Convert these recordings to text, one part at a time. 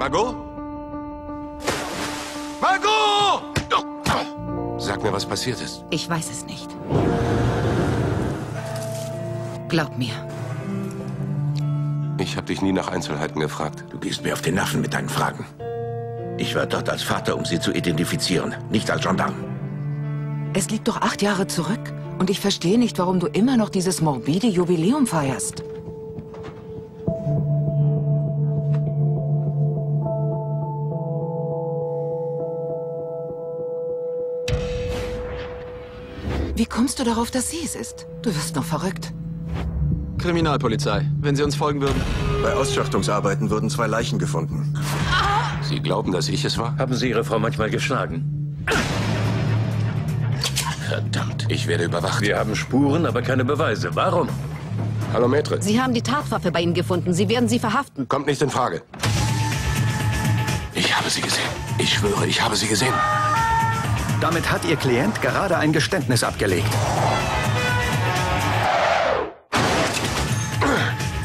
Margot? Margot! Sag mir, was passiert ist. Ich weiß es nicht. Glaub mir. Ich habe dich nie nach Einzelheiten gefragt. Du gehst mir auf den Nerven mit deinen Fragen. Ich war dort als Vater, um sie zu identifizieren, nicht als Gendarm. Es liegt doch acht Jahre zurück. Und ich verstehe nicht, warum du immer noch dieses morbide Jubiläum feierst. Wie kommst du darauf, dass sie es ist? Du wirst noch verrückt. Kriminalpolizei, wenn Sie uns folgen würden. Bei Ausschachtungsarbeiten wurden zwei Leichen gefunden. Sie glauben, dass ich es war? Haben Sie Ihre Frau manchmal geschlagen? Verdammt, Ich werde überwacht. wir haben Spuren, aber keine Beweise. Warum? Hallo, Maitre. Sie haben die Tatwaffe bei Ihnen gefunden. Sie werden Sie verhaften. Kommt nicht in Frage. Ich habe sie gesehen. Ich schwöre, ich habe sie gesehen. Damit hat Ihr Klient gerade ein Geständnis abgelegt.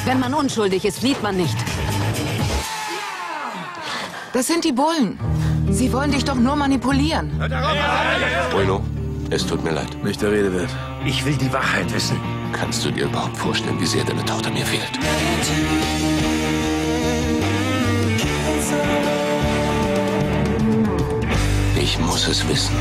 Wenn man unschuldig ist, flieht man nicht. Das sind die Bullen. Sie wollen dich doch nur manipulieren. Bruno, es tut mir leid. Nicht der Rede wert. Ich will die Wahrheit wissen. Kannst du dir überhaupt vorstellen, wie sehr deine Tochter mir fehlt? Ich muss es wissen.